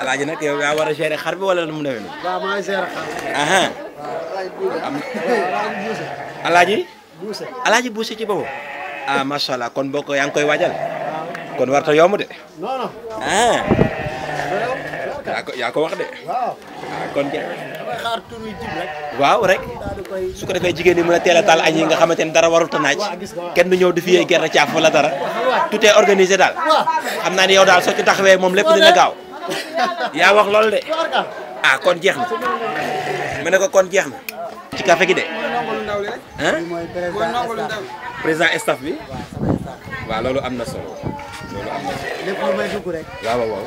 alaaji nag yow yaa war a gérer xar bi wala nu mu demee nii. waaw maa ngi gérer xar. alaaji. buuse alaaji buuse ci boobu. ah macha allah kon boo ko yaa ngi koy waajal. kon warta yomb de. non non. ah. yaa ko yaa ko wax de. waaw. ah kon. waaw rek su ko defee jigéen ñi mën a teel a taal añ yi nga xamante ni dara warut a naaj kenn du ñëw di fiyee gerte caaf wala dara tout est organisé daal xam naa ni yow daal soo ci taxawee moom lépp dina gaaw yaa wax loolu de ah kon jeex na mu ne ko kon jeex na ci café gi de ah président staff bi waaw loolu am na solo loolu am na solo lépp lu may dugg rek waaw waaw waaw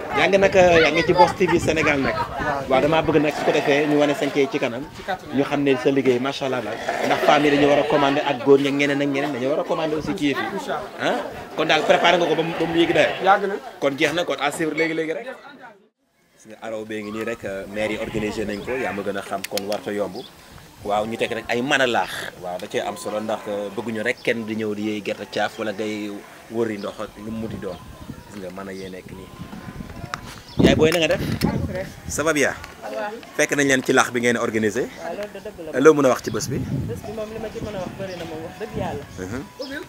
yaa ngi nag yaa ngi ci Boss TV Sénégal nag waaw damaa bëgg nag su ko defee ñu wane sankee ci kanam ñu xam ne sa liggéey macha allah daal ndax femmes yi dañu war a commandé ak góor ñi ñeneen ak ñeneen dañu war a commandé aussi ci yëf yi ah kon daal préparé nga ko ba mu ba mu yéegi dayo yàgg na kon jeex na kon à suivre léegi léegi rek gis nga araw bee ngi nii rek maire yi organisé nañ ko yaa ma gën a xam kon warta yomb waaw ñu teg rek ay mën a laax waaw da cee am solo ndax euh, bëgguñu rek kenn di ñëw di yëy gerte caaf wala ngay wëri ndox ak lu mu di doon gis nga mën a yee nekk nii yaay booy na nga def ça va bien fekk nañ leen ci laax bi ngeen organisé waaw loolu de dëgg la loo mën a wax ci bés bi bés bi moom li ma ci mën a wax bëri na moom wax dëgg yàlla. Mhm.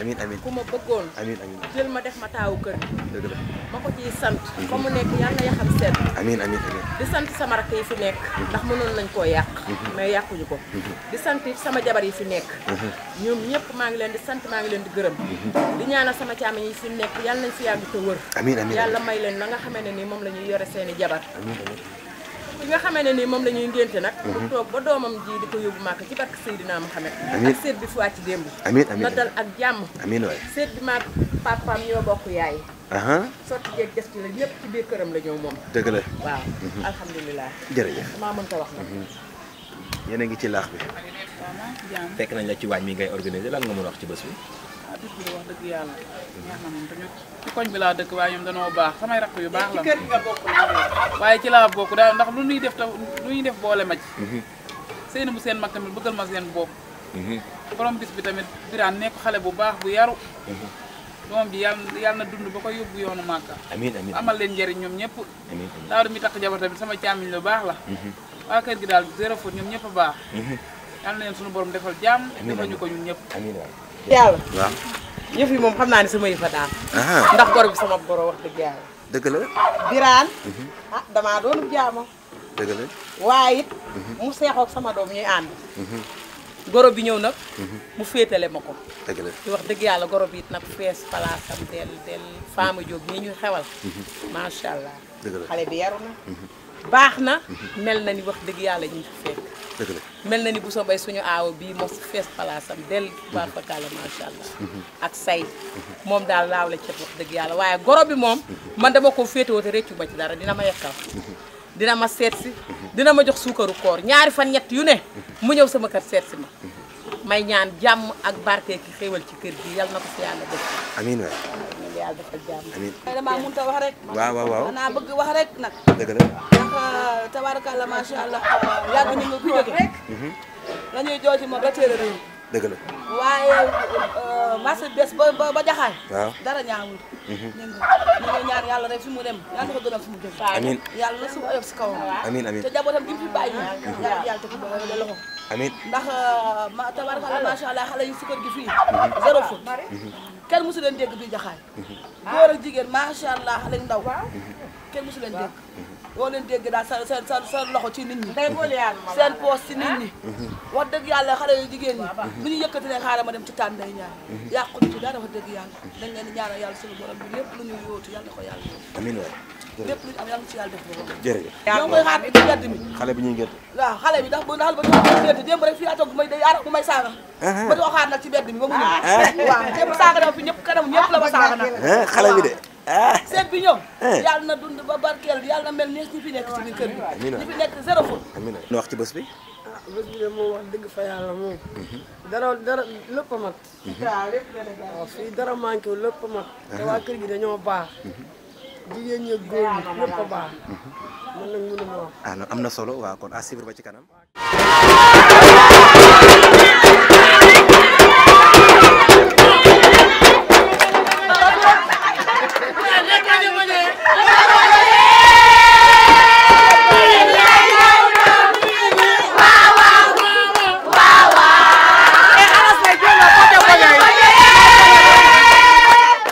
amiin amiin ku ma bëggoon amiin amiin jël ma def ma taawu kër gi dëgg la ma ko ciy sant fa mu nekk yal na yaxam sedd amiin amiin amiin di sant sama rakk yi fi nekk ndax mënoon nañ koo yàq mais yàquñu ko di sant it sama jabar yi fi nekk ñoom ñëpp maa ngi leen di sant maa ngi leen di gërëm di ñaanal sama càmm yi fi nekk yal nañ fi yàgg te wër amiin amiin yàlla may leen na nga xamee ne ni moom la ñuy yore seeni jabar amiin amiin ki nga xamee ne nii moom la ñuy ngénte nag mu mhm. toog ba doomam ji di ko yóbbu màkk ci barke Seydina Muhammad ak seet bi fu wàcc démb amiin amiin na dal ak jàmm amiin waay seet bi maag papaam ñoo bokk yaay sotti jeeg def ci la ñëpp ci biir këram la ñëw moom dëgg la waaw mhm. alhamdulilah jërëjëf maa mën ko wax nag mhm. yéen a ngi ci laax bi fekk nañ la ci waañ mi ngay organiser lan nga mën a wax ci bés bi ah dëgg la wax dëgg yàlla. neex na moom tamit ci koñ bi laa dëkk waaye ñoom danoo baax samay rakk yu baax la. ci kër gi nga bokk waaye ci laa bokk daal ndax lu ñuy def tam lu ñuy def boole ma ci. seen bu seen mag tamit bëggal ma seen bopp. borom bis bi tamit Birane nekk xale bu baax bu yaru. doom bi yàlla yàlla na dund ba koy yóbbu yoonu màkka. amiin amiin amal leen njëriñ ñoom ñëpp. amiin amiin daaw mi takk jabar tamit sama càmmiñ lu baax la. waa kër gi daal zéro faute ñoom ñëpp a baax. Mhm. yal na leen suñu borom defal jàmm. defal ñu ko ñun ñëpp. amiin yàlla waaw. yëf yi moom xam naa ne sama yëfa daal. Ah. ndax goro bi sama goro wax dëgg yàlla. dëgg la. Birane. Mhm. ah damaa doon jaama. dëgg la waaye it. Mhm. mu seexoog sama doom ñuy ànd. goro bi ñëw nag. Mhm. mu féetale ma ko. dëgg la di wax dëgg yàlla goro bi it nag fees palaasam del del Fama Diop ñi ñu xewal. Mhm. macha allah. xale bi yaru na. Mhm. baax na mel na ni wax dëgg yàlla ñu ngi fekk dëgg la mel na ni bu sobay suñu aaw bii mos fees palaasam del baar fa kàlla macha allah ak say moom daal laaw la cet wax dëgg yàlla waaye goro bi moom man dama ko féetewoo te réccu ma ci dara dina ma yekkal dina ma seet si dina ma jox suukaru koor ñaari fan ñett yu ne mu ñëw sama kër seet si ma may ñaan jàmm ak barke ki xéewal ci kër gi yal na ko fi yàlla def. amiin waay. yàlla defal jàmm. amiin damaa mënut a wax rek. waaw waaw waaw danaa bëgg wax rek nag. dëgg la. ndax euh, tabaarkalla macha allah yàgg nañu ko jóge rek. Mhm. la ñuy jooju moom ba téere réew. dëgg la. waaye euh, marché bés ba ba ba jaxaay. waaw dara ñaawul. Mhm. ñu ngi ñaan yàlla rek fi mu dem yàlla ko gënal fi mu jëm. amiin yàlla na suuf ayof si kawam. amiin amiin te jabootam gi mu fi bàyyi. Mhm. yàlla yàlla te ko doon loxo. amiin ndax euh, ma tabarkalla macha allah xale yu si kër gi fii. zéro fut. kenn mosu leen dégg bii jaxaay. góor ak jigéen macha allah xale yu ndaw. kenn mosu leen dégg. boo leen dégg daal sa seen sa seen loxo ci nit ñi. seen poos ci nit ñi. wax dëgg yàlla xale yu jigéen ñi. bu ñu yëkkati ne xaaral ma dem ci tànn day ñaar. yàqu ci dara wax dëgg yàlla. dañ leen di ñaanal yàlla suñu borom bi lépp lu ñu yóotu yàlla ko yàlla. amiin waay lépp lu ñu am yàlla ci yàlla def ko. jërëjëf. ñoo ngi koy xaar ci mbedd mi. xale bi ñuy gerte. waaw xale bi ndax bu daal ba ñu wax dëgg démb rek fii laa toog bu may day aar bu may saaga. ba di ko xaar nag ci bedd mi ba mu ñëw. waaw démb saaga na fi ñëpp kanam ñëpp la ma saaga nag. xale bi de. seet bi ñëw. yàlla na dund ba barkeel yàlla na mel ni ñi fi nekk ci biir kër gi. amiin ñi fi nekk zéro faute. amiin ñu wax ci bés bi. ah bés bi de moom wax dëgg fa yàlla moom. dara dara lépp a mat. waaw fii dara manqué wu lépp a mat. te waa kër gi dañoo baax. jigéen ñi góor ñi ñëpp a baax. man nag mënu ma wax. ah non am na solo waaw kon à suivre ba ci kanam.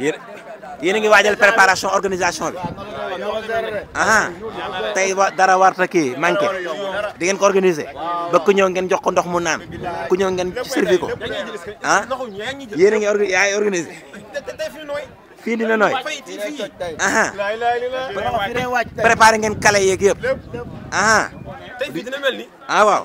yéen yéen a ngi waajal préparation organisation bi ah tey wa dara warta kii manqué di ngeen ko organiser ba ku ñëw ngeen jox ko ndox mu naan ku ñëw ngeen servi ko ah yéen a ngi orga yaay organiser fii dina nooy ah préparé ngeen kale yeeg yëpp ah ah waaw.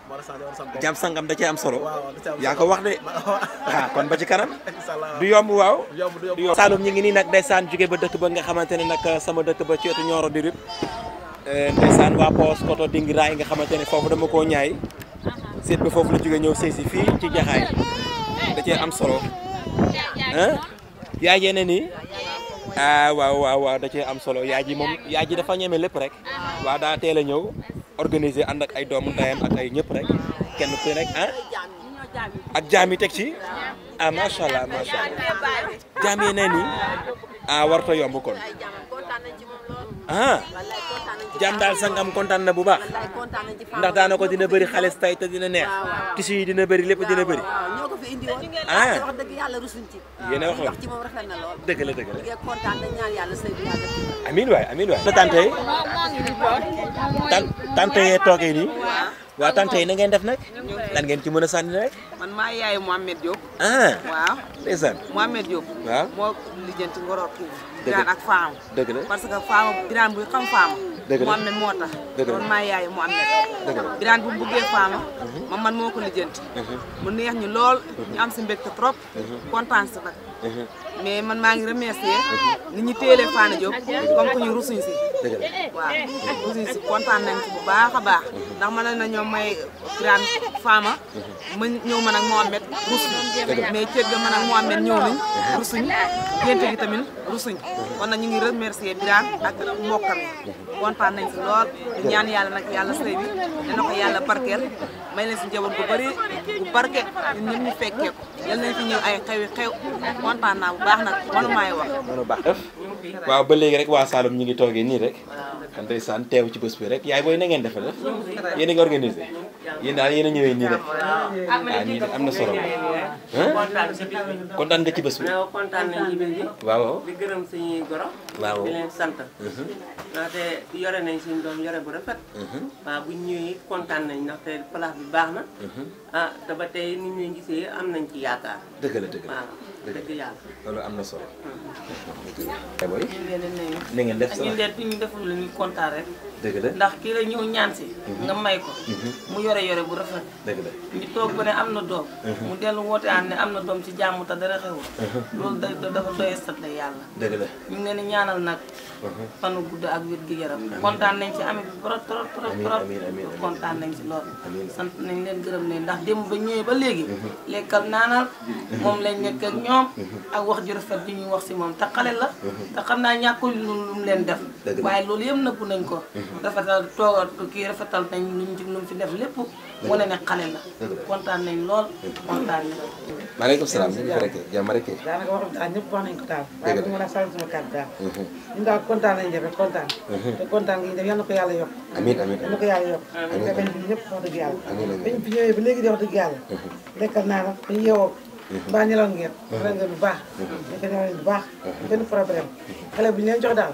jàpp sangam da cee am solo yaa ko wax de ah kon ba ci kanam du yomb waaw du yomb Saloum ñu ngi nii nag ndeysaan jóge ba dëkk ba nga xamante ne nag sama dëkk ba ci wetu Nioro du Rip eh, ndeysaan waa Poos koto dingi raay nga xamante ne foofu dama koo ñaay seet ba foofu la jóge ñëw sëy si fii ci jaxaay da cee am solo ah yaay jee ne nii ah waaw waaw waaw da cee am solo yaay ji moom yaay ji dafa ñeme lépp rek waaw daa teel a ñëw organiser ànd ak ay doomu ndeyam ak ay ñëpp rek kenn ku nekk ah ak jaam yi teg ci ah macha allah macha allah jaam yi ne nii ah warta yomb kon ah jaam daal sangam kontaan na bu baax ndax daana ko dina bëri xaalis tay te dina neex tissu yi dina bëri lépp dina bëri ah yéen a wax wax ci moom rafet na lool. dëgg la dëgg la. liggéey kontaan na ñaan yàlla sëy bi yàlla. amiin waay amiin waay. tante yi tan tante yee toogee nii. waaw tante yi na ngeen def nag. lan ngeen ci mën a sànni rek. man maa yaayu Mohamed Diop. ah waaw. ndeysaan Mohamed Diop. waaw moo lijjanti ngoroor kii. dëgg la ak faama. dëgg la parce que faama biraan buy xam faama. dëgg la Mohamed moo tax. dëgg la man maa yaayu Mohamed. dëgg la biraan bu mu bëggee faama. Mhm. man man moo ko lijjanti. Mhm. mu neex ñu lool. Mhm. ñu am si mbégte trop. kontaan si nag mais man maa ngi remercier ni ñu téelee Fana Diop comme que ñu rusuñ si waaw rusuñ si kontaan nañ si bu baax a baax ndax mën na ñoom may graan faama ma ñëw man ak Mohamed rusuñ mais ceeb ga man ak Mohamed ñëw nañ rusuñ gente gi tamit rusuñ kon nag ñu ngi remercier Birane ak mbokkam yi kontaan nañ si lool di ñaan yàlla nag yàlla sëy bi dana ko yàlla barkeel may leen si njaboot bu bëri bu barke ñun ñëpp ñu fekkee ko yal nañ fi ñëw ay xewi xew kontaan naa bu baax nag manu maay wax manu baax def waaw ba léegi rek waa Saloum ñu ngi toogee nii rek kan tey saan teew ci bés bi rek yaay booy na ngeen defe def yéen a ngi organisé yéen daal yéen a ñëwee nii rek ah nii rek am na solo kontaan nga ci bés bi waaw kontaan nañ ci bés bi waaw di gërëm suñuy goro waaw di leen sant ndaxte yore nañ suñu doom yore bu rafet Mhm. waaw bu ñëwee kontaan nañ ndax te place bi baax na. Mhm. ah te ba tey ni ñuy gisee am nañ ci yaakaar. dëgg la dëgg la waaw dëgg yàlla. loolu am na solo. aywa mhm. ñu leen nuyu. na ngeen def ñu leen ñu deful lu ñu kontaan rek. dëgg la ndax kii la ñëw ñaan si. nga may ko. mu yore yore bu rafet. dëgg la ñu toog ba ne am na doom. mu dellu woote aan ne am na doom ci jàmm te dara xewul. loolu da dafa doy sat la yàlla. dëgg la ñu ngi leen ñaanal nag. fanu gudd ak wér gi yaram kontaan nañ ci amit bi trop trop trop trop kontaan nañ ci lool sant nañ leen gërëm leen ndax démb ba ñëwee ba léegi mhm. lekkal naanal mhm. moom lañ nekk ak ñoom mhm. ak wax ju rafet bi ñuy wax si moom te xale la te xam naa ñàkkul lu mu leen def waaye loolu yëpp nëbbu nañ ko rafetal toogal kii rafetal nañ luñ ci lu mu fi def lépp wane ne xale la kontaan nañ lool kontaan nañ maaleykum salaam ñu ngi ko rekkee jàmm rekkee daanaka wax daal ñëpp wax nañ ko daal waaye bu mën a sal sama kàddu daal mhm. ñun daal kontaan nañ def rek kontaan mhm. te kontaan gi def yal na ko yàlla yokk amiin amiin yal na ko yàlla yokk te bañ bi ñëpp wax dëgg yàlla bañ fi ñëwee ba léegi di wax dëgg yàlla mhm. lekkal naa la dañ yeewoo mbaa nelaw ngeen pare ngeen bu baax ñu ko nelaw bu baax benn problème xale bu ñu leen jox daal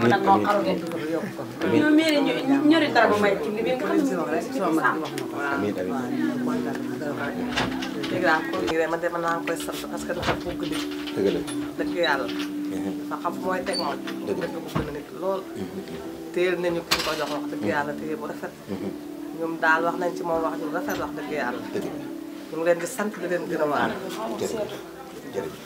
man nag moo xaru ngeen tudd yokk ko. ñu miiri ñu ñori dara bu may ci li nga xam ne moom la suñu sàmm. amiin amiin. dégg naa ko lii rek man de man maa ngi koy sant parce que dafa bëgg nit. dëgg la dëgg yàlla. dafa xam mooy teg moom. dëgg la bëgg na nit lool. téyel nañu ko ko jox wax dëgg yàlla téye bu rafet. ñoom daal wax nañ ci moom wax ñu rafet wax dëgg yàlla. dëgg la ñu ngi leen di sant di leen gërëmaale. jërëjëf jërëjëf.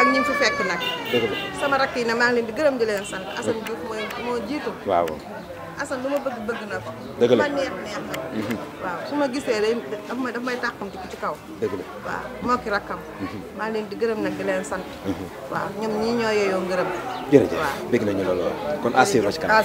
ak ñi fi fekk nag. sama rakk yi ne maa ngi leen di gërëm di leen sant Assane Diouf mooy moo jiitu. waaw Assane lu ma bëgg bëgg na ko. dëgg la ma neex neex na. Mhm. waaw su ma gisee day daf may daf may tàqamti ci kaw. dëgg la waaw moo ki rakkam. Mhm. maa ngi leen di gërëm nag di leen sant. Mhm. waaw ñoom ñii ñoo yeyoo ngërëm. jërëjëf bëgg nañu loolu kon assuré ci kanam.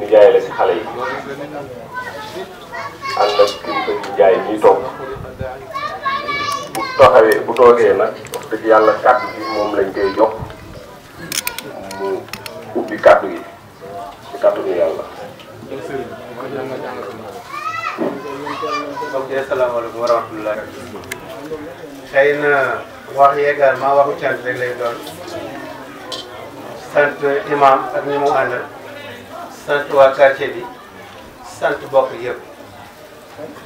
nijaay la si xale yi ànd ak kilifa yi njaay ñuy toog bu taxawee bu toogee nag wax dëgg yàlla kàddu gi moom lañ koy jox mu ubbi kàddu gi ci kàddu gi yàlla. ok asalaamaaleykum wa rahmatulah. xëy na. wax yi également waxu cant rek lay doon sant imam ak ñi mu àndal sant waa quartier bi sant bokk yëpp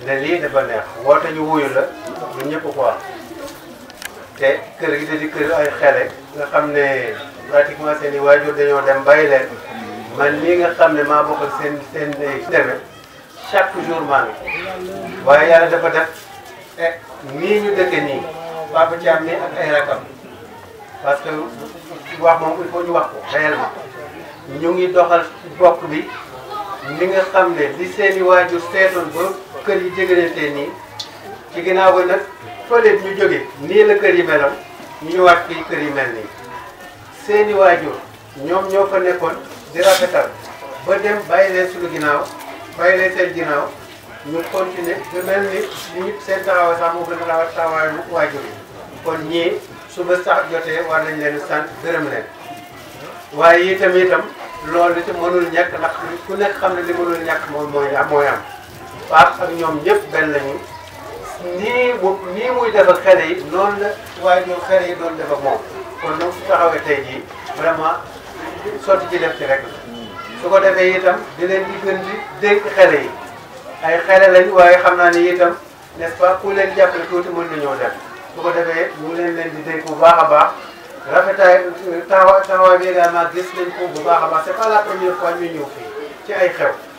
ne lii dafa neex woote ñu wuyu la ñun ñëpp ko am te kër gi da di kër ay xele nga xam ne pratiquement seen i waajur dañoo dem bàyyi leen man lii nga xam ne maa bokk ak seen seen demee chaque jour maa ngi waaye yàlla dafa def eh, nii ñu dëkke nii Papa Thiam nii ak ay rakam parce que wax moom il faut ñu wax ko réellement ñu ngi doxal bokk bi ni nga xam ne li seeni waajur seetoon ba kër yi jëgënante nii ci ginnaaw ba nag fële ñu jóge nii la kër yi meloon ñu ñëwaat fii kër yi mel nii seeni waajur ñoom ñoo fa nekkoon di rafetal ba dem bàyyi leen suñu ginnaaw bàyyi leen seen ginnaaw ñu continuer de mel ni ñu ñëpp seen taxawaay sax moo gën a rawat taxawaayu waajur yi kon ñii suba sax jotee war nañ leen sant gërëm leen waaye itam itam loolu ci mënul ñàkk ndax ku nekk xam ne li mënul ñàkk moom mooy am mooy am Pape ak ñoom ñëpp benn lañu nii bu nii muy def ak xale yi noonu la waaye ñoom xale yi doon def ak moom kon nag su taxawee tey jii vraiment sotti ci def ci rek su ko defee itam di leen di gën di dénk xale yi ay xale lañ waaye xam naa ne itam n'est-ce pas ku leen jàppale tuuti mën nañoo dem su ko defee mu leen leen di dénk bu baax a baax rafetaay taxawaay taxawaay bi également gis nañ ko bu baax a baax c'est pas la première fois ñu ñëw fii ci ay xew.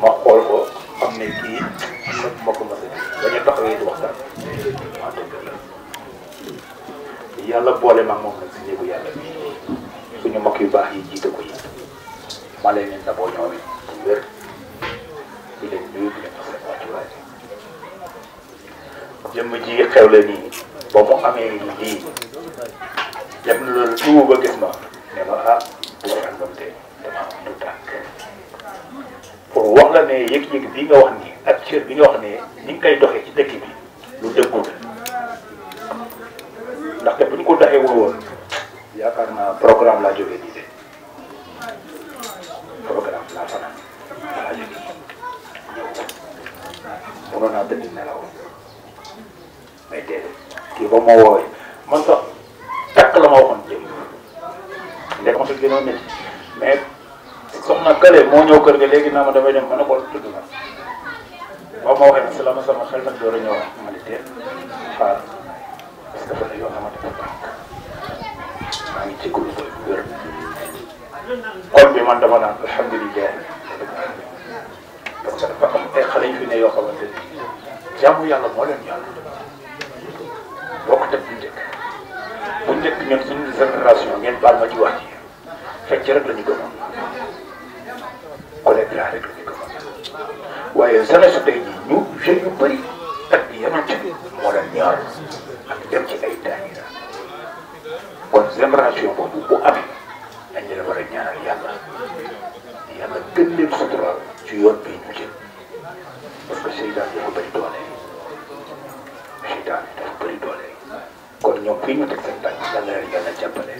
ma xool ko xam ne kii am na ma ko mos a gis ba ñu taxawee di waxtaan maa dëgg la yàlla boole ma moom nag si néegu yàlla bi suñu mbokk yu baax yi jiite ko yi ma leen leen daboo ñoom it bu wér di leen nuyu di leen jox seen wàccuwaay jëmm ji xew la nii ba mu amee lii dem na loolu tuuba gis ma ne ma ah bu ma àndoon tey dama am tout tànk pour wax la ne yëg-yëg bi nga wax nii ak cër bi nga wax ne ni nga koy doxee ci dëkk bi lu dëggu la ndaxte bu ñu ko doxee wul woon yaakaar naa programme laa jógee nii de programme laa fanaan laa jógee ñëw mënoon naa tëdd nelaw mais déedéet kii ba ma woowee man sax takk la ma waxoon jëm ndek ma sa gënoon nit mais soxna kële moo ñëw kër ga léegi naa ma damay dem ma ne ko tudd na ba ma waxee nag si la ma sama xel nag door a ñëw ma ne déet xaar parce que dafa ne yoon na ma dafa tànk maa ngi jégalu ko wér xol bi man dama naan alhamdulilah parce que dafa am ay xale yu fi ne yoo xamante ni jaamu yàlla moo leen ñor boo ko def bu njëkk bu njëkk ñun suñu génération ngeen baal ma ci wax ji fecc rek la ñu gëmoon collègue la rek la ñu gëmoon waaye jeunesse tey jii ñu jeunes yu bëri ak bi yonent bi moo leen ñor ak dem ci ay daayira kon génération boobu bu amee dañ leen war a ñaanal yàlla yàlla gën leen suturaal ci yoon bi ñu jëm parce que seytaan dafa bëri doole seytaan dafa bëri doole kon ñoom fii ñu teg seen tànk yal na leen yàlla jàppale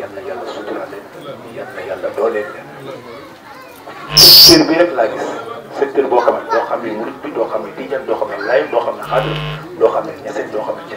yal na yàlla suturaal leen yal na yàlla dooleel leen seen bi rek laa gis secteur boo xam ne doo xam ne murit bi doo xam ne tijaan doo xam ne laay doo xam ne xaadir doo xam ne ñeseen doo xam ne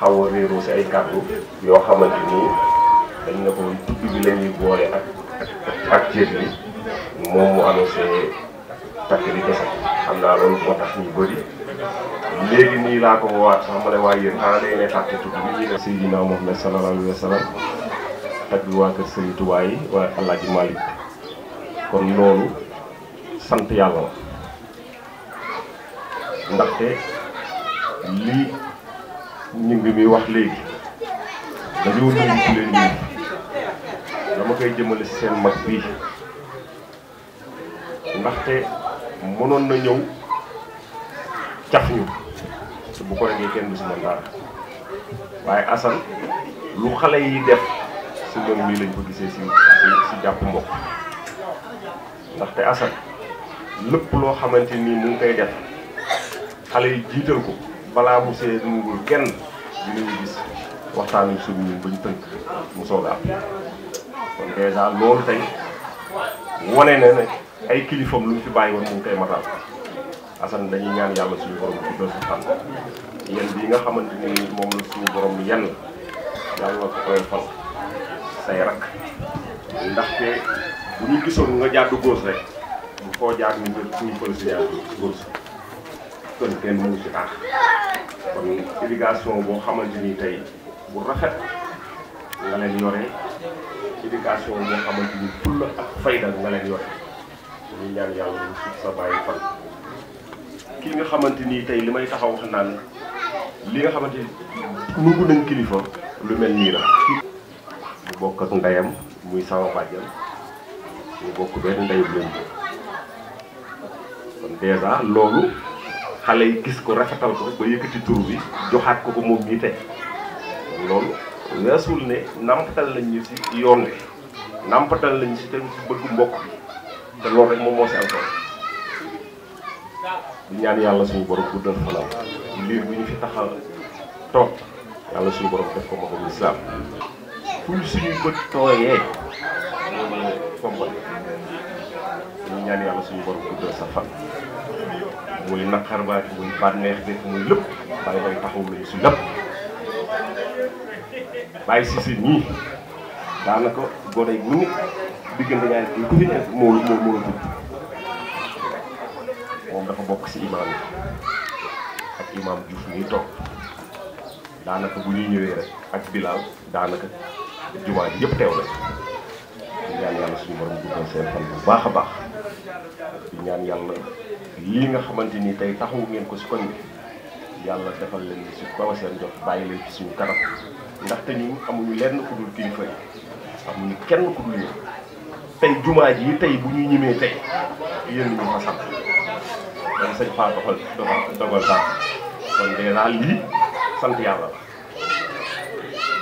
xaw a réeroo si ay kàddu yoo xamante ni dañ ne ko tudd bi la ñuy boole ak ak cër bi moom mu annoncé takk di kese xam naa loolu moo tax ñu bëri léegi nii laa ko woowaat sax ma ne waaye yéen xanaa day ne fàtte tudd bi ñuy def Seydina Muhammad sallallahu alayhi wa sallam takk bi waa kër Sëriñ Tuubaa yi waa Alaaji Malick kon loolu sant yàlla la ndaxte lii ñu ngi muy wax léegi dañoo nuyu ku leen nuyu dama koy jëmale seen mag bii ndaxte mënoon na ñëw caf ñu te bu ko regee kenn du si mën dara waaye Assane lu xale yi def si moom mii lañ ko gisee si si jàpp mbokk ndaxte Assane lépp loo xamante ni mu ngi koy def xale yi jiital ko balaa mu see nungul kenn dinañu gis waxtaan ak suñu ñun ba ñu tënk mu soog a am kon dèjà loolu tey wane na ne ay kilifam lu mu fi bàyyi woon mu ngi koy matal. Assane dañuy ñaan yàlla suñu borom bu doon fan yéen bii nga xamante ni moom la suñu borom yenn yàlla ko koy fal say rakk ndaxte bu ñu gisoon nga jàddu góos rek bu koo jaar ñu jël suñu police yaa góos kon kenn mënu ci dara kon irrigation boo xamante ni tey bu rafet nga leen yore éducation boo xamante ni fulla ak fayda nga leen yore ñu ñaan yàlla mu suuf sa bàyyi fan ki nga xamante ni tey li may taxaw wax naan li nga xamante ni nungu nañ kilifa lu mel nii la mu bokk ak ndeyam muy sama bàjjan ñu bokk benn ndey bu leen jóg kon dèjà loolu xale yi gis ko rafetal ko ba yëkkati tur bi joxaat ko ko moom ñi tey kon loolu weesul ne nampatal nañ ñu si yoon wi nàmpatal lañ si te si bëgg mbokk bi te loolu rek moom moo si am solo di ñaan yàlla suñu borom guddal fanam liir bu ñu fi taxaw toog yàlla suñu borom def ko ma ko misaal ful suñu bët tooyee fombal ñu ñaan yàlla suñu borom guddal sa fan muy naqar ba muy bànneex bi muy lépp bàyyi lay taxaw lañu si lépp bàyyi si si nii daanaka boo day bu nit diggante ñaari kii ku fi nekk moo moo moo la tudd moom dafa bokk si imaam yi ak imaam Diouf ñuy toog daanaka bu ñuy ñëwee rek ak Bilal daanaka jumaa ji yëpp teew na di ñaan yàlla suñu borom guddal seen fan bu baax a baax di ñaan yàlla lii nga xamante ni tey taxawu ngeen ko si koñ bi yàlla defal leen ci kaw seen jox bàyyi leen ci suñu kanam ndaxte ñun amuñu lenn ku dul kilifa yi amuñu kenn ku dul ñun tey jumaa ji tey bu ñuy ñimee tey yéen ñu fa sant kon sëñ Paa doxal doxal dogal baax kon dèjà lii sant yàlla la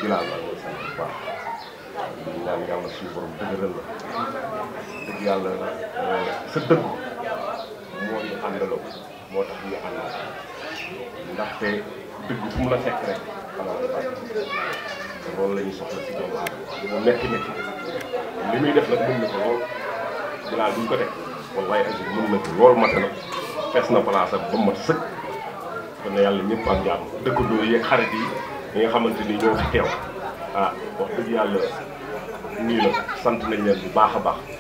gilaal la ñuy sant bu baax ñu ñaan yàlla suñu borom dëgëral la dëgg yàlla sa dëgg moo ñu àndaloo moo tax ñu ànd ndaxte dëgg fu mu la fekk rek xamal la baax te loolu la ñu soxla ci doomu aadama li mu metti metti li muy def nag mën na ko lool balaa duñ ko def wallaay ak mën na ko lool mat na fees na place ak ba mat sëkk kon na yàlla ñëpp am jàmm dëkkandoo yeeg xarit yi ñi nga xamante ni ñoo fi teew ah wax dëgg yàlla nii la sant nañ leen bu baax a baax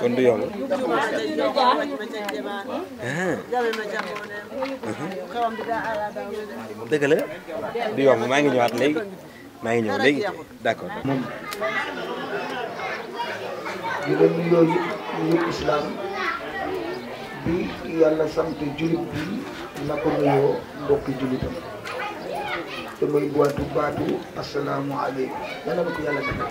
kon du yoon dëgg la du yoon maa ngi ñëwaat léegi maa ngi ñëw léegi d'accord moom di leen nuyoo yëpp yëpp islam bi yàlla sant jullit bi na ko nuyoo mbokki jullitam te mooy baatu baatu asalaamualeykum yàlla na ko yàlla defal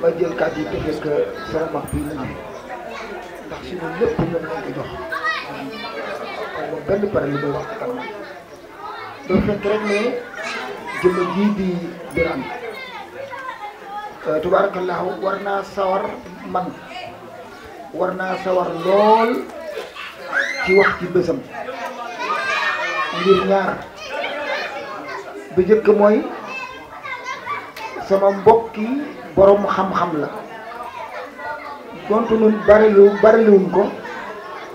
ma jël kàddu yi tëjee que sama mag bii la ndax si ñun lépp ñoom lañ ko jox kon moom benn pare li may wax ak man doo fekk rek ne jëmm jii di Birame euh, tubaarakallaahu war naa sawar man war naa sawar lool ci wax ci bésam ngir ñaar bi njëkk mooy. sama mbokk yi boroom xam-xam la donte nun barilu bariluwuñ ko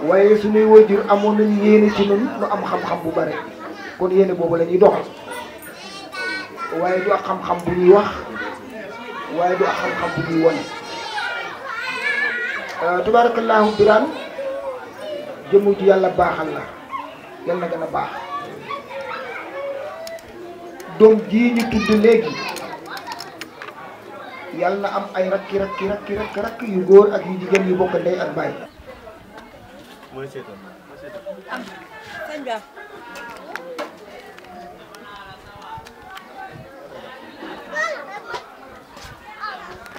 waaye suñuy wajur amoon nañ yéene ci nun lu am xam-xam bu bare kon yéene boobu la ñuy doxal waaye du ak xam-xam bu ñuy wax waaye du ak xam-xam bu ñuy wone tabaarakallaahu biraan jëmu ji yàlla baaxal la yal na gën a baax doom jii ñu tudd léegi yal na am ay rakki rakki rakki rakki rakki yu góor ak yu jigéen yu bokk ndey ak baay mooy seetal sëñ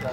Ba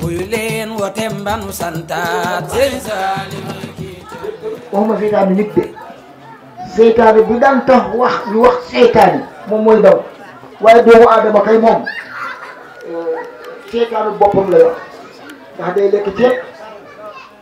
wuyu leen wooteem ba nu santaat sëñ Saaliw waxuma seytaane nit de seytaane bi daan tax wax ñu wax seytaane moom mooy daw waaye doomu aadama kay moom seytaane boppam lay wax ndax day lekk ceeb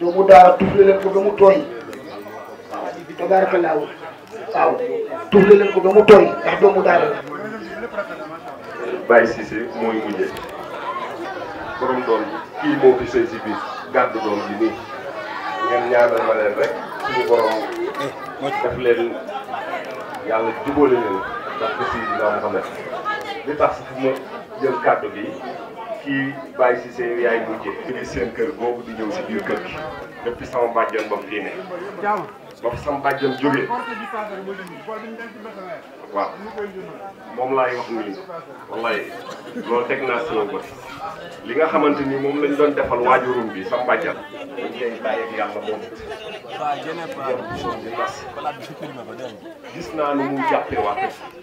doomu daara tufle leen ko ba mu tooy tabaarakallaahu waaw tufle leen ko ba mu tooy ndax doomu daara la Baye Cissé mooy mujje borom doom ji kii moo fi sëy si biir gàddu doom ji nii ngeen ñaanal ma leen rek suñu borom def leen yàlla jubóole leen ndax ko si dina Muhammad li tax sax ma jël kàddu gi kii Baye Cissé yow yaay mujje fi di seen kër boobu di ñëw si biir kër gi depuis sama bàjjan ba mu fii ne ba fa sama bàjjan jógee waaw moom laay wax nii wallaay loolu teg naa sama bët li nga xamante ni moom lañ doon defal waajurum bi sama bàjjan dañ koy bàyyi ak yàlla moom it yàlla bu soog di nas gis naa nu mu jàppee waat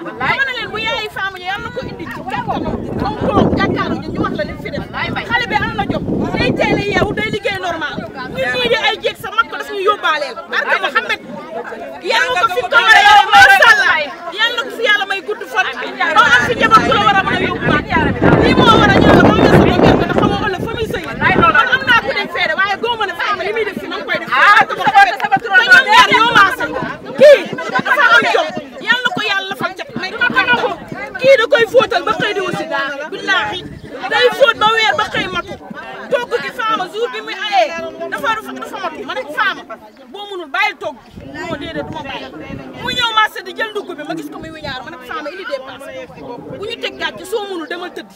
dama ne leen bu yaayi faamu ñu yàlla na ko indi ci kàttanu kaw toog jàkkaaru ñu ñu wax la li fi def xale bi am na jom day teel a yeewu day liggéey normal ñun ñii di ay jéeg sa mag ko daf ñu yóbbaaleel barke Muhammad yal na ko fi ko war a yore macha allah yal na ko fi yàlla may gudd fan ba am fi njaboot ku la war a mën a yóbbuwaat lii moo war a ñëw la moom la sama gerte nga xamoo ëllëg fa muy sëy man am naa ku dem feere waaye góob ma ne fa am li muy def fi ma ngi koy def te ñoom ñaar ñoo maase kii dafa am jom yàlla ko yàlla fal cat may ko kàttan kii da koy fóotal ba xëy di wasi daara billaahi day fóot ba weer ba xëy matu togg gi faama jour bi muy ayee dafa dafa dafa matu ma ne ko faama boo mënul bàyyil togg gi moo déedéet du ma bàyyi mu ñëw marché di jël ndugg bi ma gis ko muy wiñaar ma ne ko faama ili dépasse bu ñu teg gàcce soo mënul demal tëdd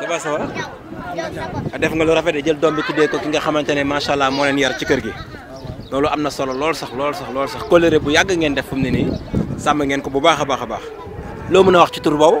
ça va ça va ah, def nga lu rafet jël doom bi tuddee ko ki nga xamante ne macha allah moo leen yar ci kër gi loolu am na solo lool sax lool sax lool sax colère bu yàgg ngeen def fu mu ne nii sàmm ngeen ko bu baax a baax a baax loo mën a wax ci tur boobu.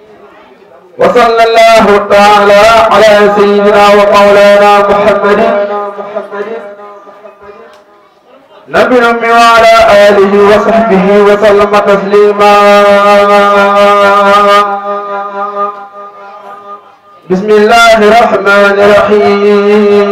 وصلى الله تعالى على سيدنا وقولانا محمد محمد نبينا وعلى آله وصحبه وسلم تسليما بسم الله الرحمن الرحيم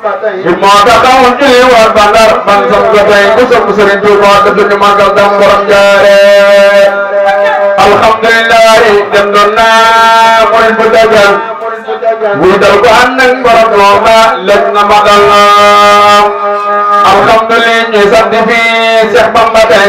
bi moo tax xamul julli war ba ndar man sam ko tey ku sopp Sëriñ Tuuba def ñu màggal dam borom jaare alhamdulillahi dem doon naa mooy bu dagal bu dal ko ànd ak borom loola lekk na ma dal alhamdulilah ñu sant fii Cheikh Bamba tey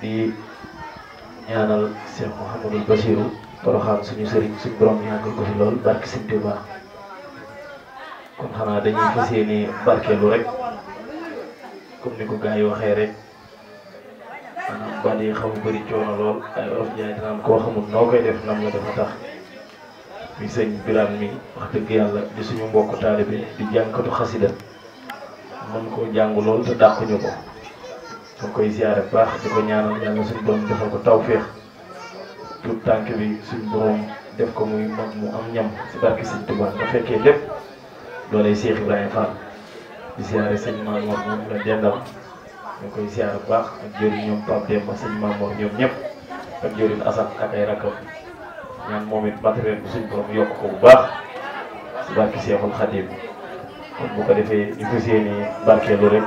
di ñaanal Cheikh Mouhamadou Bassirou Porokhane suñu sëriñ suñu borom yàggal ko fi lool barke Sëriñ Tuubaa kon xanaa dañuy fas yéene barkeelu rek comme ni ko gars yi waxee rek maanaam baat yi xaw a bëri coono lool ay olof jaay dinaan koo xamul noo koy def nam la dafa tax mi sëñ Birame mi wax dëgg yàlla di suñu mbokk taalibe di jànkatu xasida mën koo jàng lool te dàquñu ko ñu koy ziare bu baax di ko ñaanal yàlla suñu borom defal ko tawféex tout tànk bi suñu borom def ko muy mag mu am ñam si barke Sëñ Tuubaa nga fekkee lépp dooley Cheikh Ibrahima Fall di ziare sëñ Mamour moom la dendal ñu koy ziare bu baax ak jëriñ ñoom Pape Demba sëñ Mamour ñoom ñëpp ak jëriñ Assane ak ay rakkam ñaan moom it matériel bi suñu borom yokk ko bu baax si barke Cheikhul Khadim kon bu ko defee ñu fas yéene barkeelu rek.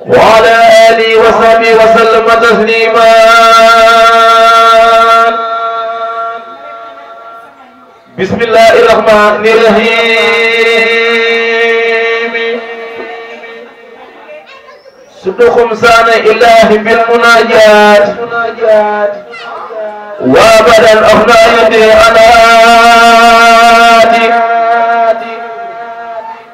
وعلى آله وصحبه وسلم تسليما بسم الله الرحمن الرحيم سدخم زان إله بالمناجات وابدا أغنى يدي على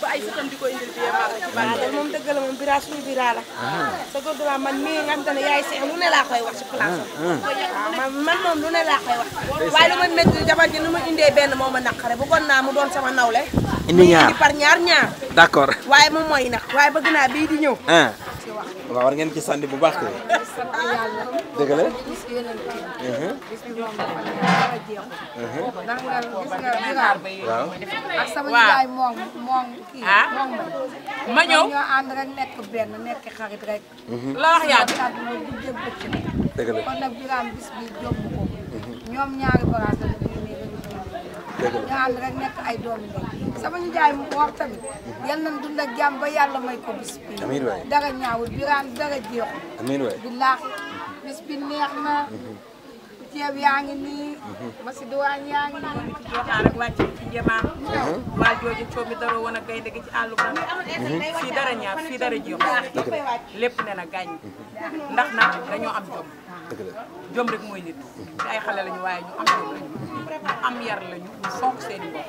ba ay sëtam di ko indil bi yemaax ci baax loolu moom dëgg la moom biraa suñu biraa la sa góor du la man mii nga xam te ne yaay seex lu ne laa koy wax ci place waaw man man moom lu ne laa koy wax waaye lu ma métti jabar ji nu ma indee benn moo ma naqare bëggoon naa mu doon sama nawle indi ñaar indi par ñaar ñaar d'accord waaye moom mooy nag waaye bëgg naa bii di ñëw ah waaw war ngeen ci sànni bu baax ko dëgg la ndax nga gis nga ginaar ba yéen. waaw ak sama Waaw. nijaay moom moom kii Ah. moom la. ma ñëw ñoo ànd rek nekk benn nekk xarit rek. la wax yaa Biraam bi mooy guddeeg bëccëg. dëgg la kon nag Biraam bis bi jomb ko. ñoom ñaari baraas la ñu ne dañu ko dëgg la ñu ànd rek nekk ay doomi ndey. sama nijaay mu moom tamit. yal nañ dund ak jàmm ba yàlla may ko bis bi. Amiin waay. dara ñaawul Biraam dara jeexul. amiin waay billaahi bis bi neex na ceeb yaa ngi nii. masi duwaañ yaa ngi nii. ci joxaar ak wàcc ci njëmaa. waa jooju coomi daroo woon ak gaynde gi ci àllu kan. fii dara ñaar fii dara jiw. lépp ne na gàññ. ndax nag dañoo am jom. jom rek mooy nit. te ay xale lañu waaye ñu am jom lañu. ñu am yar lañu ñu fonk seen i bopp.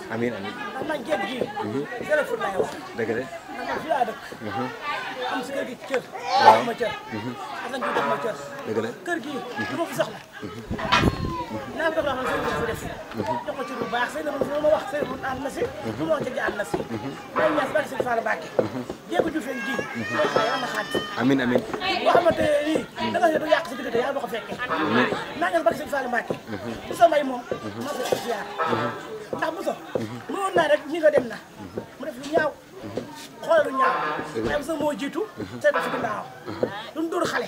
amiin amiin ndax man jéeg gii téléphone laay wax dëgg de ndax man fi laa dëkk am si kër gi cër jox ma cër asan bi jox ma cër dëgg de kër gi lu ma fi soxla naa fi dox laa xam ne sëñ bi fi def jox ma cër bu baax sëñ bi lu ma wax sëñ bi ànd na si lu ma wax ci ànd na si Baye Niass barke Sëñ Fall Mbacke jéego ju fen ji loolu sa yàlla na xaaj amin amin boo xamante ne lii da nga du yàq sa diggante yàlla du ko fekke naa ngeen barke Sëñ Fall Mbacke bu sa may moom ma sa ko ziar ndax bu sa mënoon naa rek ñi nga dem na mu def lu ñaaw xoolal lu ñaaw am sa moo jiitu say ko si ginnaaw lu mu dóor xale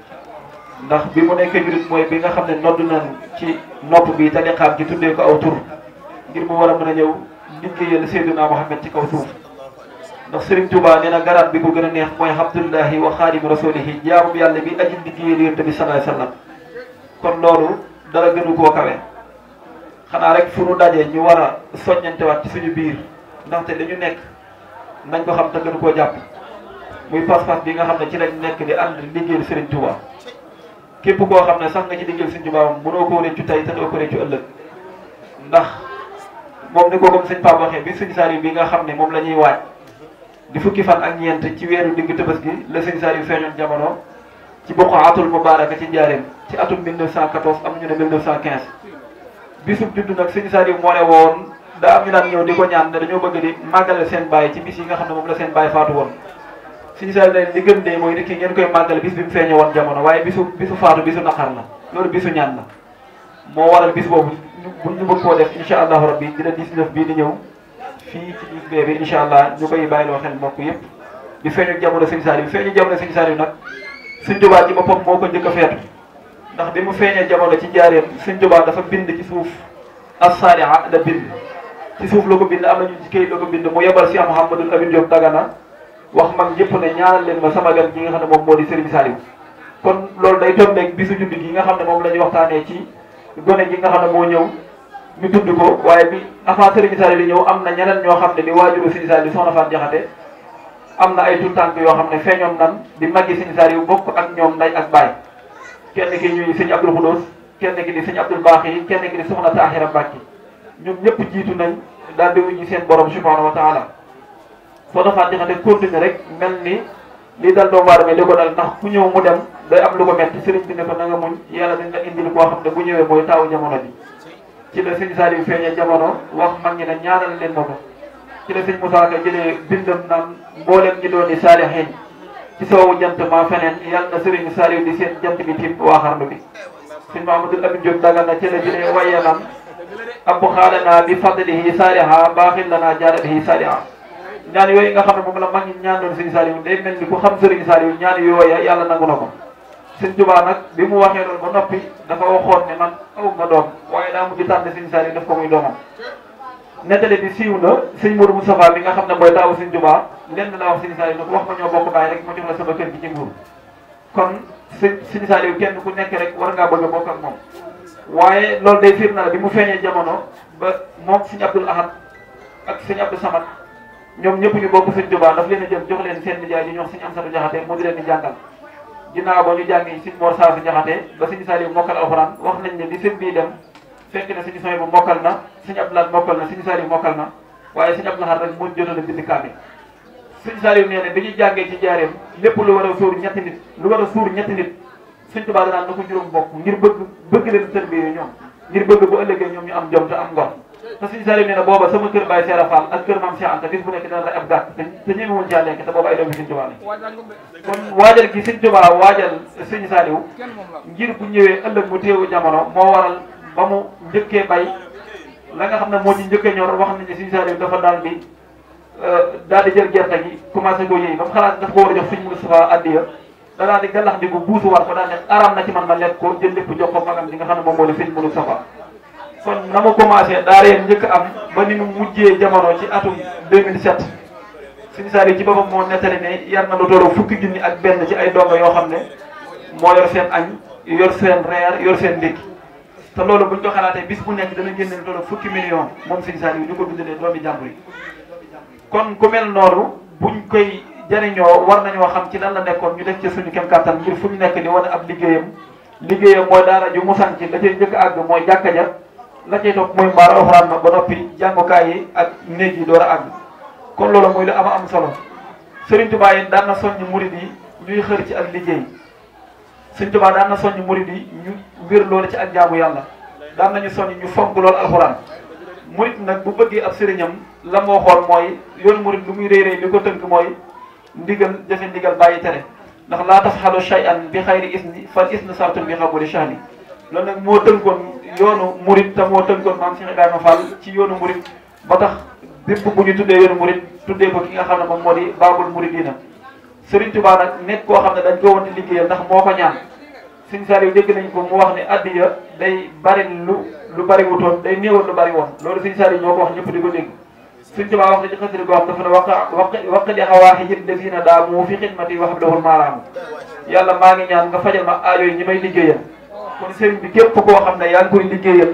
ndax bi mu nekkee jurit mooy bi nga xam ne nodd nañ ci nopp bi te liqaam ji tuddee ko aw tur ngir mu war a mën a ñëw liggéeyal Seydina Muhammad ci kaw suuf ndax Serigne Touba nee na garaat bi ko gën a neex mooy Abdullahi wa xaadimu rasulihi jaamu yàlla bi aji liggéeyal yonent bi sallallahu alayhi wasallam kon loolu dara gënu koo kawe xanaa rek fu nu dajee ñu war a soññantewaat ci suñu biir ndaxte li ñu nekk nañ ko xam te gën koo jàpp muy pas-pas bi nga xam ne ci lañ nekk di ànd liggéeyal Serigne Touba képp koo xam ne sax nga ci liggéeyal Serigne Touba moom mënoo koo réccu tey te doo ko réccu ëllëg ndax moom ni ko comme sëñ Pape waxee bi Serigne Saliou bi nga xam ne moom la ñuy waaj di fukki fan ak ñeent ci weeru digg tëbës gi la Serigne Saliou feeñoon jamono ci boqaatul mubaaraka ci njaareem ci atum 1914 am ñu ne 1915 bisub juddu nag sëñ Saliou moo ne woon daa am ñu daan ñëw di ko ñaan ne dañoo bëgg di màggale seen baay ci bis yi nga xam ne moom la seen baay faatu woon sëñ Saliou ne li gën de mooy nit ki ngeen koy màggale bis bi mu feeñe woon jamono waaye bisu bisu faatu bisu naqar la loolu bisu ñaan la moo waral bis boobu bu ñu bëgg koo def incha allahu rabbi dina 19 bii di ñëw fii ci douze mai bi incha allah ñu koy bàyyiloo xel mbokk yëpp di feeñu jamono sëñ Saliou feeñu jamono sëñ Saliou nag sëñ Tuubaa ci boppam moo ko njëkk a feetu ndax bi mu feeñee jamono ci njaareem sëñ Tuubaa dafa bind ci suuf as-saaliha la bind ci suuf la ko bind am nañu ci këyit la ko bind mu yebal si Mouhamadul Amin Diop Dagana wax mag ñëpp ne ñaanal leen ma sama gan gi nga xam ne moom moo di Serigne Saliou kon loolu day tombeeg bisu juddu gi nga xam ne moom la ñu waxtaanee ci gone gi nga xam ne moo ñëw ñu tudd ko waaye bi avant Serigne Saliou di ñëw am na ñeneen ñoo xam ne di waajuru Serigne Saliou soxna Fatou Diakhaté am na ay tout tànk yoo xam ne feeñoon nan di màggi Serigne Saliou bokk ak ñoom nday ak baay kenn ki ñuy Serigne Abdoul Khoudoss kenn ki di Serigne Abdoul Baaxi kenn ki di soxna Tahira Mbacke ñoom ñëpp jiitu nañ daal di wuñu seen borom subhanahu wa taala soxna Fatou Diakhaté continué rek mel ni li dal doomu aadama li ko dal ndax ku ñëw mu dem day am lu ko metti sëriñ bi ne ko na nga muñ yàlla dañ la indil koo xam ne bu ñëwee mooy taawu jamono bi ci la sëñ Saliou feeñee jamono wax mag ñi ne ñaanal leen ma ko ci la sëñ Moussa Ka jëlee bindam naan mboolem ñi doon di saalixiin ci soowu jant maa feneen yàlla na sëriñ Saliou di seen jant bi tiim waa xarnu bi sëñ Mamadou Abdou Diop dagal na ci la jëlee waye naan ab xaalanaa bi fadlihi saaliha baaxil lanaa jaara bihi saaliha ñaan yooyu nga xam ne moom la mag ñi ñaanoon sëñ Saliou day mel ni ku xam sëriñ Saliou ñaan yooya yàlla nangu na ko sëñ Tuubaa nag bi mu waxee loolu ba noppi dafa waxoon ne man aw ma doom waaye daa mujj tànn sëñ Saliou daf ko muy doomam nettali bi siiw na sëñ Mourou Moustapha bi nga xam ne mooy taawu sëñ Tuubaa lenn la wax sëñ Saliou ne ko wax ma ñoo bokk bàyyi rek ma jox la sama kër gi ci nguur kon sëñ sëñ Saliou kenn ku nekk rek war ngaa bëgg a bokk ak moom waaye loolu day fiir na bi mu feeñee jamono ba moom sëñ Abdul Ahad ak sëñ Abdou Samad ñoom ñëpp ñu bokk sëñ Tuubaa daf leen a jël jox leen seen nijaay yi ñoom sëñ Amsatu Jaxate moo di leen di jàngal ginnaaw ba ñu jàngi sëñ Mor Saasu Jaxate ba sëñ Saliou mokkal alxuraan wax nañ ne li sëñ bii dem fekk na sëñ Soy bu mokkal na sëñ Abdou Lahad mokkal na sëñ Saliou mokkal na waaye sëñ Abdou Lahad rek moo jotoon a bind kaamil sëñ Saliou nee na bi ñu jàngee ci jaareem lépp lu war a suur ñetti nit lu war a suur ñetti nit sëñ Tuubaa danaan na ko juróom bokk ngir bëgg bëgg leen seen biir ñoom ngir bëgg bu ëllëgee ñoom ñu am jom te am ngor te sëñ Saliou nee na booba sama kër Baye Seera Fall ak kër Maam Cheikh Anta bis bu nekk dana la ab gàtt te te ñëwee woon caa lekk te booba ay doomi sëñ Tuubaa la kon waajal gi sëñ Tuubaa waajal sëñ Saliou ngir bu ñëwee ëllëg mu téewu jamono moo waral ba mu njëkkee bay la nga xam ne moo ci njëkkee ñor wax nañu sëñ Saliou dafa daal di euh, daal di jël gerte gi commencé ko yëy ba mu xalaat daf ko war a jox sëñ Moustapha addiya da daal di gàllax di ko buusu war ko daal ne araam na ci man ma lekk ko jël lépp jox ko magam di nga xam ne moom moo di sëñ Moustapha kon na mu commencé daa reen njëkk am ba ni mu mujjee jamono ci atum 2007 sëñ Saaliw ci boppam moo nettali ne yar na lu tollu fukki junni ak benn ci ay dongo yoo xam ne moo yor seen añ yor seen reer yor seen ndékki te loolu buñ ko xalaatee bis bu nekk dana génne loolu fukki million moom Serigne Saliou ñu ko dundalee doomi jàmbur yi kon ku mel noonu buñ koy jëriñoo war nañoo xam ci lan la nekkoon ñu def ci suñu kem kàttan ngir fu ñu nekk di wane ab liggéeyam liggéeyam mooy daara ju mu sanc la cay njëkk àgg mooy jàkka ja la cay topp mooy mbaar alxuraan ma ba noppi jàngukaay yi ak néeg yi door a àgg kon loolu mooy lu ama am solo Serigne Touba yi daan na soññ murid yi ñuy xër ci ak liggéey sëñ Tuubaa daan na soññ murid yi ñu wér loolu ci ak jaamu yàlla daan nañu soññ ñu fonk loolu alxuraan murid nag bu bëggee ab sëriñam la moo xool mooy yoonu murid lu muy rëy rëy li ko tënk mooy ndigal jëfe ndigal bàyyi tere ndax laa tafxalu shay'an bi xayri isni fal isnu sartun bi xabuli shahni loolu nag moo tënkoon yoonu murid te moo tënkoon maam Cheikh Ibrahima Fall ci yoonu murid ba tax bépp bu ñu tuddee yoonu murit tuddee ko ki nga xam ne moom moo di baabul muridina Serigne Touba nag nekk koo xam ne dañ ko woon di liggéeyal ndax moo ko ñaan Serigne Saliou dégg nañ ko mu wax ne addiya day bari lu lu bari wutoon day néewoon lu bari woon loolu Serigne Saliou ñoo ko wax ñëpp di ko dégg Serigne Touba wax na ci xasida goo xam dafa ne waq waq waq di xawaaxi yit def yi na daa mu fi xidmati wax dawul maaraamu yàlla maa ngi ñaan nga fajal ma aajo yi ñi may liggéeyal kon Serigne bi képp koo xam ne yaa ngi koy liggéeyal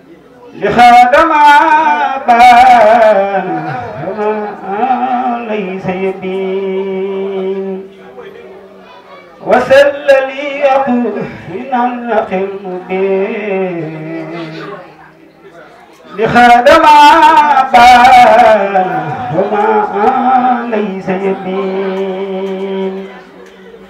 لخادم عبان ليس يبين وسل لي من النق المبين لخادم عبان وما ليس يبين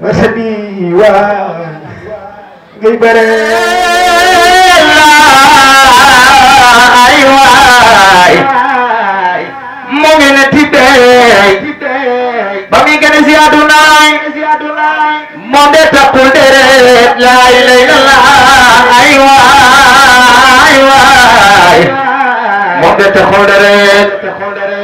ma sa diiwaan ngay bare laay waay mu ngi ne tibbee ba muy gën a si àdduna moom de tappul deret laay lay la laay waay waay moom de tappul deret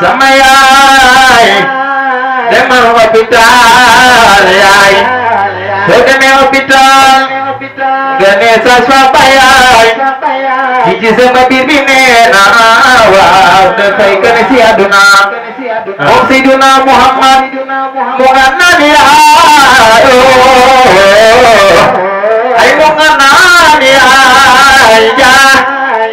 sama yaay demal hôpital yaay soo demee hôpital nga ne sa soxna yaay ki ci sama biir bi nee na waaw dafay gën a si àdduna moom Seydina Muhammad mu nga naan yaayoo ay mu nga naan yaay jaa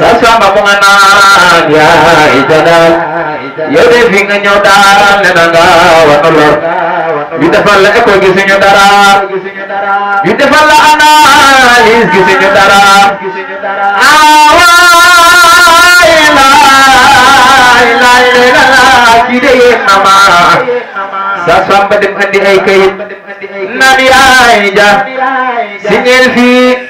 sasamba mu nga naan yaay jadaal yow de fi nga ñëw daal ne na nga war a lor ñu defal la école gisuñu dara ñu defal la analyse gisuñu dara awaay laay laay la la ci de yéen mama sasamba dem andi ay kayit naan yaay ja signeel fii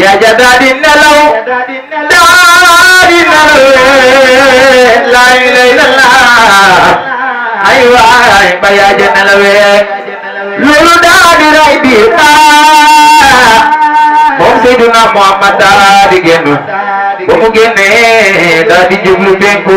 ya ja daa di nelaw daa di nelaw la ilaha illallah ay waay ba ya ja nelawee loolu daa di ray bi taa moom Seydina Muhammad daa di génn ba mu génnee daa di jublu penku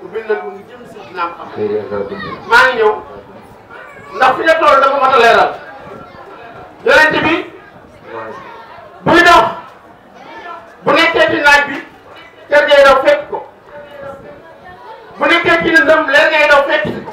bu bindal bu ngi jëm si dina am maa ngi ñëw ndax fi nga toll dafa mat a leeral yonent bi buy dox bu nekkee ci naaj bi kër ngay daw fekk ko bu nekkee ci lëndëm leer ngay daw fekk si ko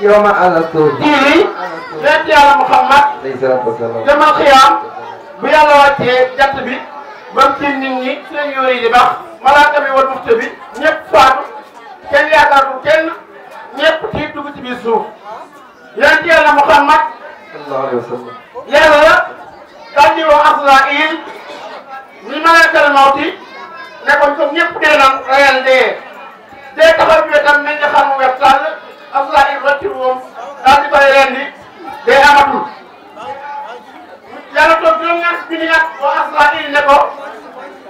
yow ma alastu diiri yonent yàlla Muhammad alayhi salaatu wasalaam demal xiyaam bu yàlla wàccee jant bi ba mu tiim nit ñi seen yóor yi di baax malaaka bi wal bufte bi ñëpp faatu kenn yaakaarul kenn ñëpp tiit dugg ci biir suuf yonent yàlla Muhammad sallallahu alayhi wa sallam yàlla la daal di wax Asraayil ni malaakal mawti ne ko ñoom ñëpp dee na reyal dee day taxaw ñu wetam nañ nga xam mu wet sàll asla i ratir moom daal di koy rendi day amatul yàlla toog juróom ñaar bi ni ngat wa asla i ne ko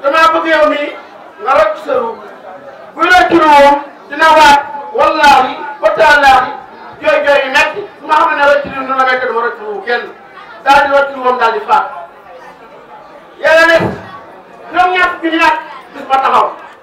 damaa bëgg yow mi nga rocc sa ru bu rocciru moom dina waat wallaahi wa taalaahi jooy jooy yu metti su ma xam ne rocc ni nu la metti dama rocc wu kenn daal di rocc moom daal di faat yàlla ne juróom ñaar bi ni ngat bis ba taxaw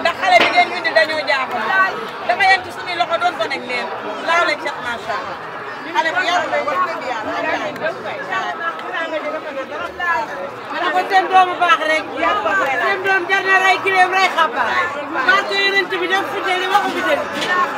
ndax xale bi ngeen indi dañoo jaaxal dama yem ci suñuy loxo doon ko nag leen laaw lañ sax macha allah xale bu yaru la wax dëgg yàlla mana ko seen doomu baax rek seen doom jar na ray gileem ray xabaar parce que yonent bi def fi jëli waxu fi jëli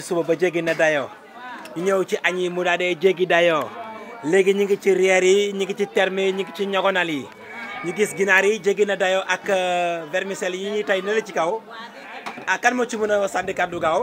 ci suba ba jéggi na dayoo ñu ñëw ci añ yi mu daal dee jéggi dayoo léegi ñu ngi ci reer yi ñu ngi ci terme yi ñu ngi ci ñogonal yi ñu gis ginaar yi jéggi na dayoo ak euh, vermicelle yi ñuy tey ne la ci kaw ah kan moo ci mën a sànni kàddu gaaw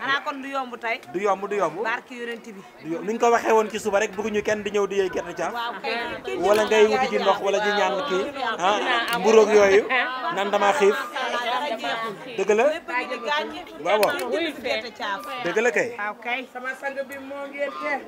xanaa kon du yomb tey. du yomb du yomb. barki yonent bi. du yomb ni ñu ko waxee woon ci suba rek bëgguñu kenn di ñëw di yëy gerte caaf. wala ngay wuti ci ndox wala di ñaan kii ah mburoog yooyu nan dama xiif. dëgg la waaw waaw dëgg la kay. waaw kay sama sang bi moo ngeen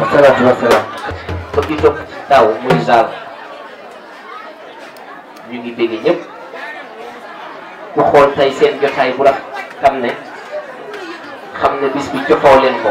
wasalaatu wasalaam ba ki topp taw muy zaal ñu ngi bégg ñëpp ku xool tey seen jotaay bu rafet xam ne xam ne bis bi joxoo leen ko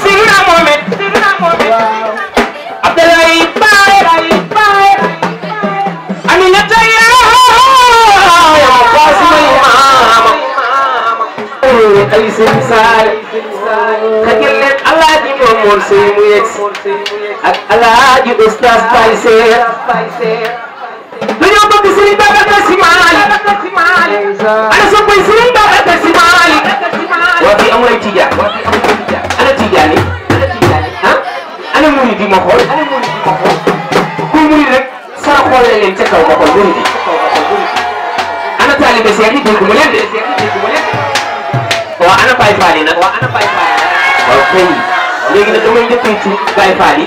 Sidina Mohamed Sidina Mohamed Abdoulaye Baye Baye Baye Aminata yaa Fatima Imama ay seen saay xajal leen alaaji moom moom sey mu yegg ak alaaji Oustaz Baye Seer dañoo bëgg Serigne Babacar Sy Malick ana soppay Serigne Babacar Sy Malick waa fii amul ay tijaan ana tijaan yi ah ana murid yi ma xool kuy murid rek saa xoole leen ca kaw ma xool murid yi ana taalibe seex yi dégg mu leen de waa ana Baay Faal yi nag waaw kay léegi nag damay njëkkee ci Baay Faal yi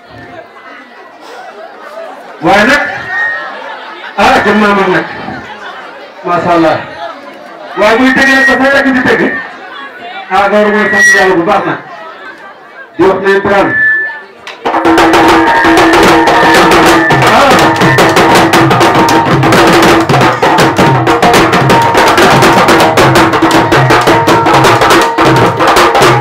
waaye nag ah jëm naa moom nag macha allah waaye buy tëgg rek dafay rek di tëgg ah loolu mooy sant yàlla bu baax nag di wax ne Birame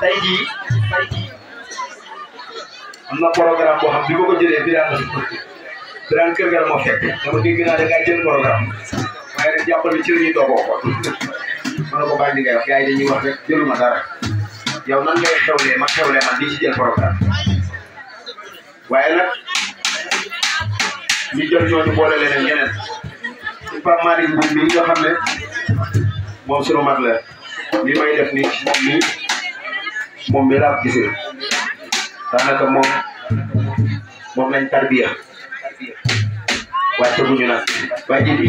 tey jii tey jii am na programme boo xam bi ma ko jëlee bi daan bi daan kër ga ma fekk dama dégg naa da ngaa jël programme waaye nag jàppal ni ci la ñuy dogoo ko ma ne ko bàyyi li ngay wax gars yi dañuy wax rek jëluma dara yow nan ngay xewlee ma xewlee man di ci jël programme waaye nag ñu jot ñooñu boole leneen ñeneen ci Pape Malick Mbour bi nga xam ne moom sunu mag la li may def ni moom mi moom mi laa gisee daanaka moom moom lañ tarbiya wàcce bu ñu naan wàcce bi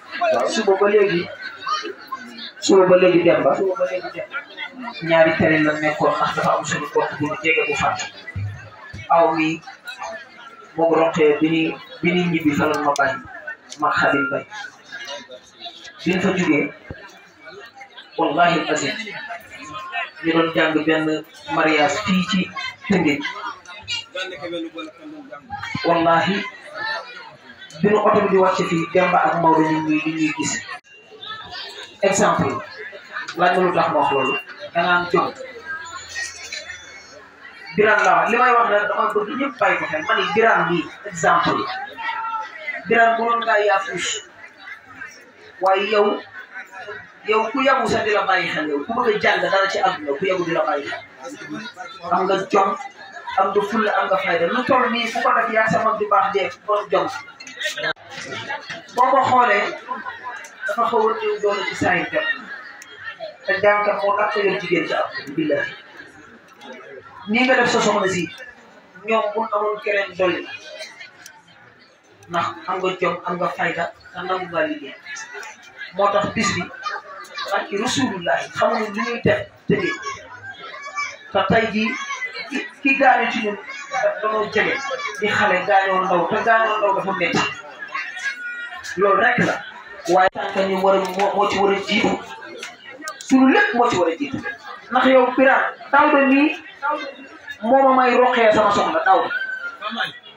waaw suba ba léegi suba ba léegi dem ba ñaari télé la nekkoon ndax dafa am suñu bopp bu ñu jege bu fàtt aw mi moom roqee bi ñuy bi ñuy ñibbi fa la ma bàyyi ma xadim bay bi ñu fa jugee wallahi azim ñu doon jàng benn mariage fii ci Tëngéej wallahi bi nu oto bi di wàcc fii Demba ak Maodo ñu ñuy ñu ñuy gis exemple laaj ma lu tax ma wax loolu da nga am jom biraan laa wax li may wax nag dama bëgg ñëpp bàyyi ko xel ma ni biraan bi exemple biraan bu doon ngaa yaafuus waaye yow yow ku yabu sax di la bàyyi xel yow ku bëgg a jàng dara ci àdduna ku yabu di la bàyyi xel am nga jom am nga fulla am nga fayda lu toll nii fu ko def yaa sa mag di baax dee bon jom boo ko xoolee dafa xaw a néew doole ci saa yi dem te jànka moo tax yor jigéen ci am bi la nii nga def sa soxna si ñoom bu amoon keneen dolli ndax am nga jom am nga fayda te nangu nga liggéey moo tax bis bi barki rasulullah xamuñu li ñuy def tëddee te tey jii ki ki gaañu ci ñun dañoo jege di xale gaañoo ndaw te gaañoo ndaw dafa métti loolu rek la waaye tànk ñu war a moo moo ci war a jiitu suñu lépp moo ci war a jiitu ndax yow Birame daaw de nii moo ma may roqee sama soxla daaw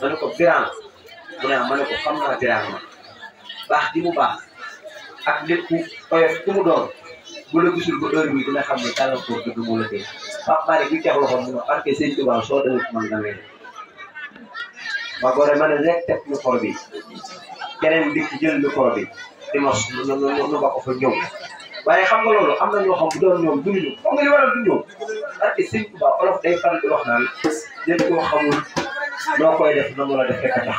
ma ne ko Birane mu ne ah ma ne ko xam naa Birane ma baax gi mu baax ak nit ku oyof ku mu doon bu la gisul ba heure bi dina xam ne gàllankoor bi du mu la dee Pape Malick bi teg loxoom mu ne parce que sëñ Tuubaa soo demee man nga mel ma gore ma ne rek teg micro bi keneen dikk jël micro bi di ma nu ba ko fa ñëw waaye xam nga loolu am na ñoo xam bu doon ñoom du ñu xam nga li waral du ñëw parce que sëñ Tuubaa olof day faral di wax naan leen koo xamul noo koy def na mu la def rek a tax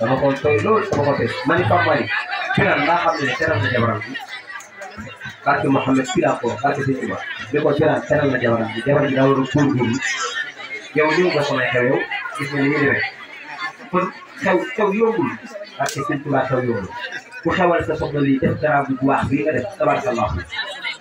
dama ko tooy loolu dama ko tooy ma ni Pape Malick teral nga xam ne teral na jabaram bi barke Mouhamed fii laa ko wax barke Sëñ Tuba li ko teral teral na jabaram bi jabar ji daa war a góorgóorlu yow ñëw nga samay xew yow gis nga ni ñuy demee kon xew xew yombul barke Sëñ Tuba xew yombul ku xewal sa soxna lii def dara bu baax bii nga def tabarkallah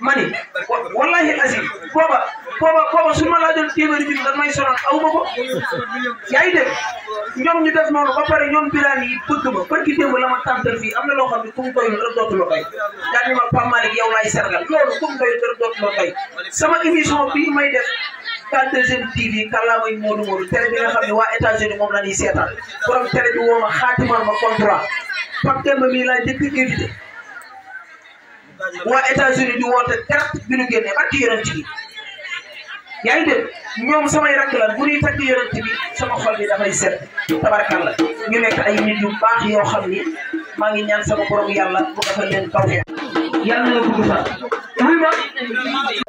ma ni wallahi azim booba booba booba su ma laajoon téeméeri junni dañ may sonal aw ma ko yaa ngi dégg ñoom ñu def noonu ba pare ñoom biraan yi bëgg ma barki démb la ma tàntal fii am na loo xam ne ku mu doyul rek dootu la doy daal ni ma Pape Malick yow laay sargal loolu ku mu doyul rek dootu la doy sama émission bii may def Kan deuxième TV kàllaamay Modou Modou télé bi nga xam ne waa États-Unis moom la ñuy seetaan borom télé bi woo ma xaatimal ma contrat Pape Demba mii laa njëkk a invité waa États-Unis di woote carte bi ñu génnee barki yonent bi yaa ngi dégg ñoom samay rakk la bu ñuy tagg yonent bi sama xol bi dafay set tabarkalla ñu nekk ay nit yu baax yoo xam ni maa ngi ñaan sama borom yàlla bu defal leen tawfeex yàlla na la gudd fan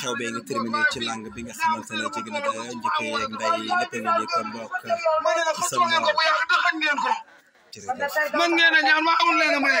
xew bee nga terminé ci langue bi nga xamante ne jege na dara njëkkee yeeg nday yi lépp nga ni kon bokk ci sa morom jërëjëf man ngeen a ñaan ma amul leen a maye